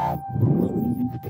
Setting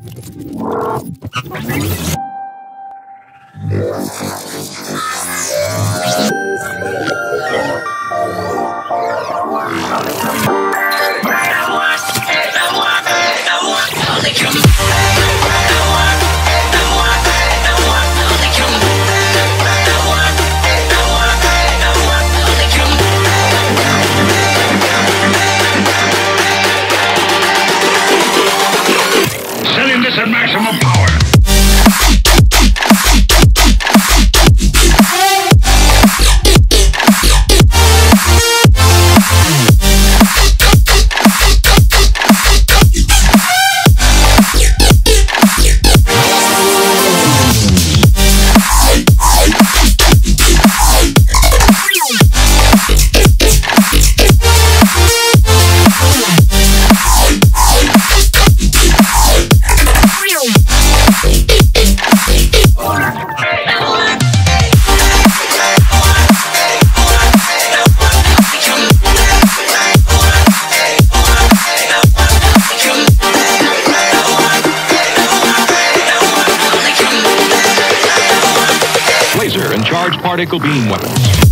Charged particle beam weapons.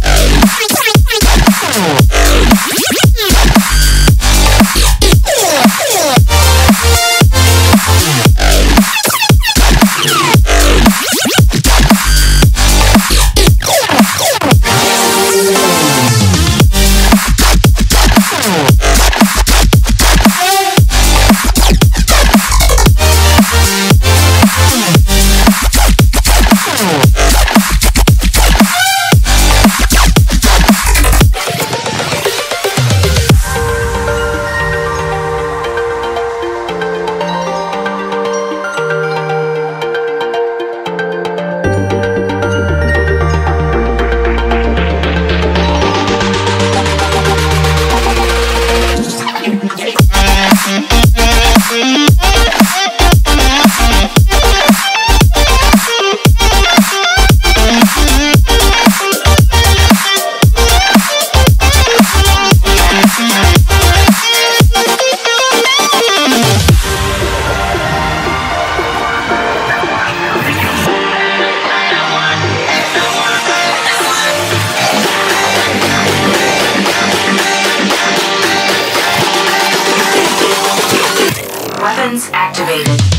Weapons activated.